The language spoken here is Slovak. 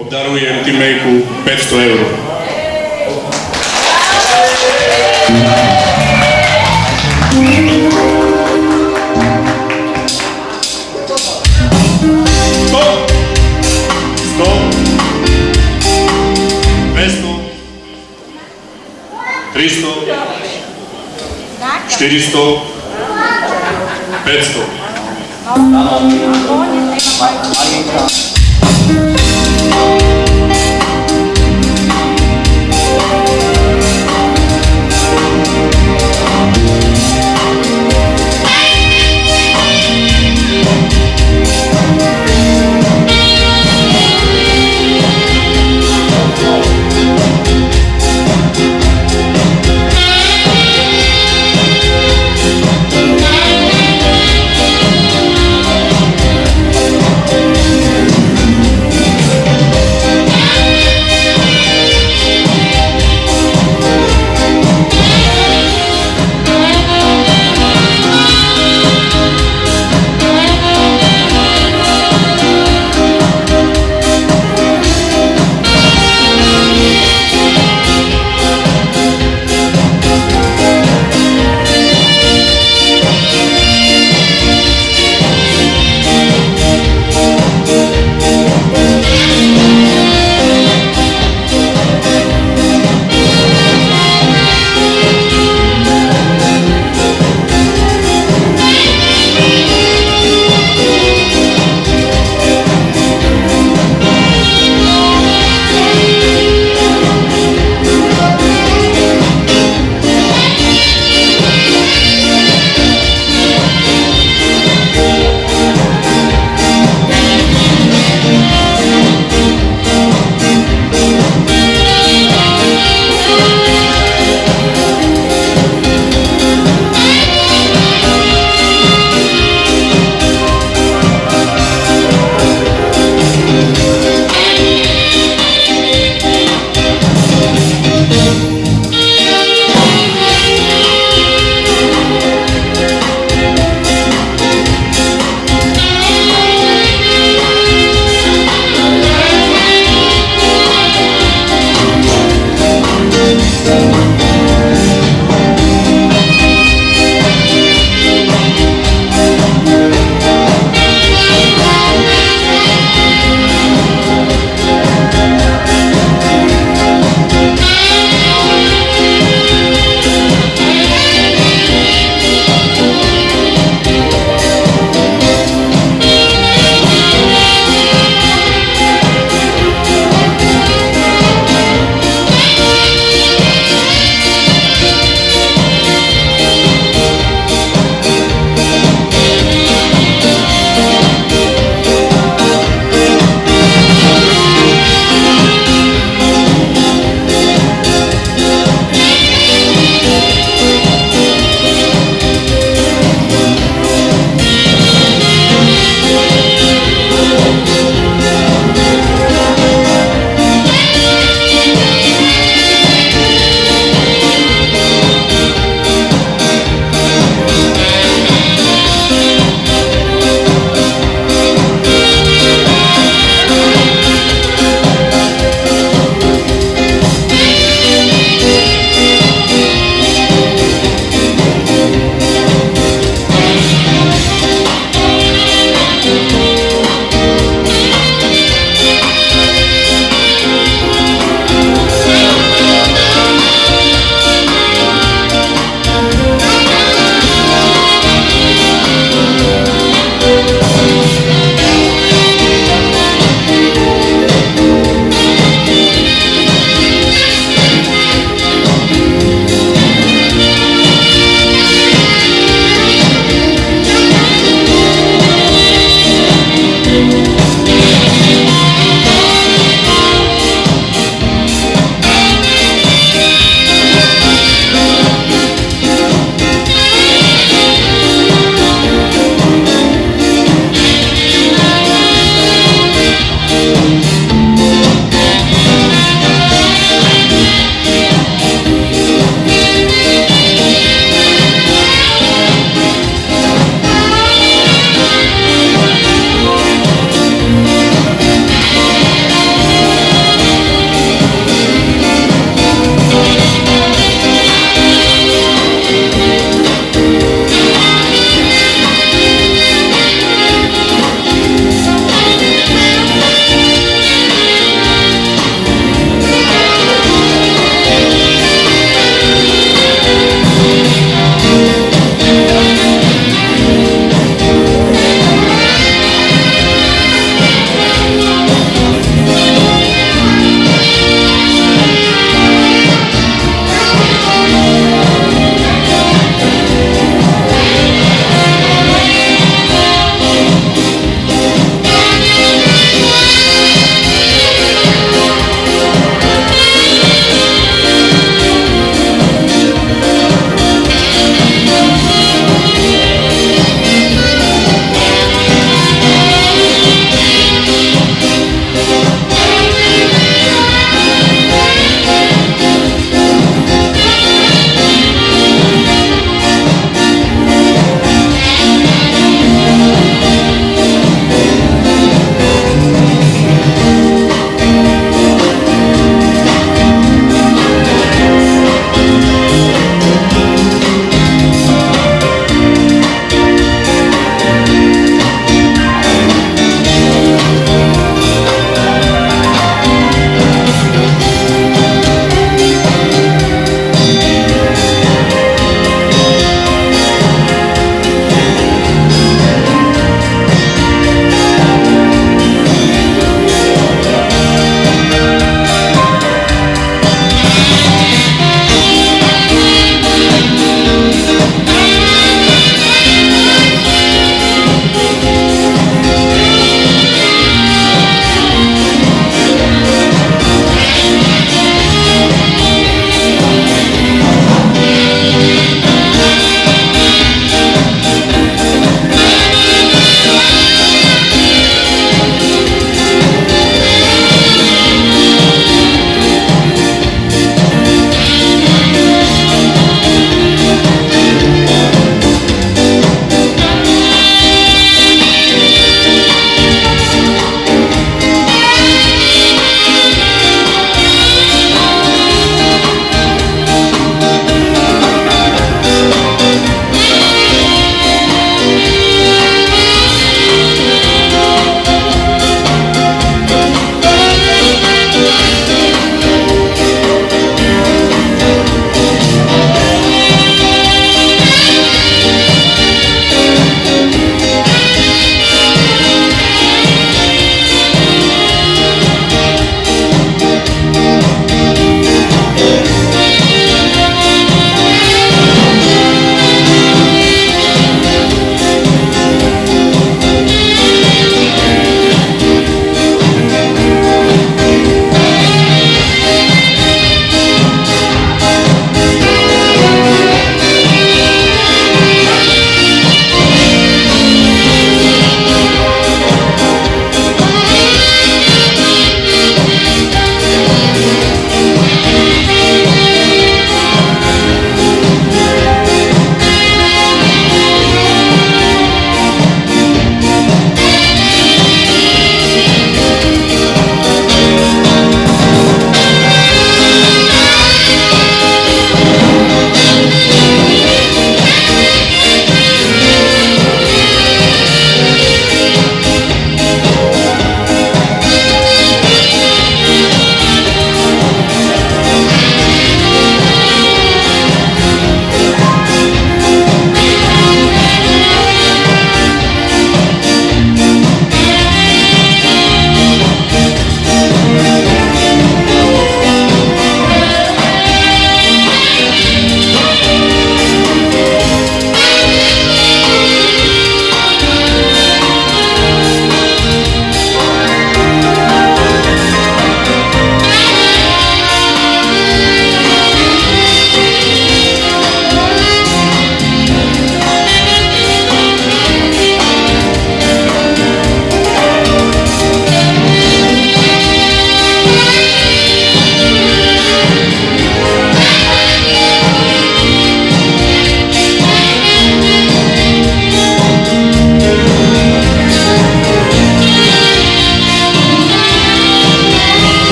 Obdarujem Timejku 500 eur. Stop! Stop! 200 300 400 500 Marinka.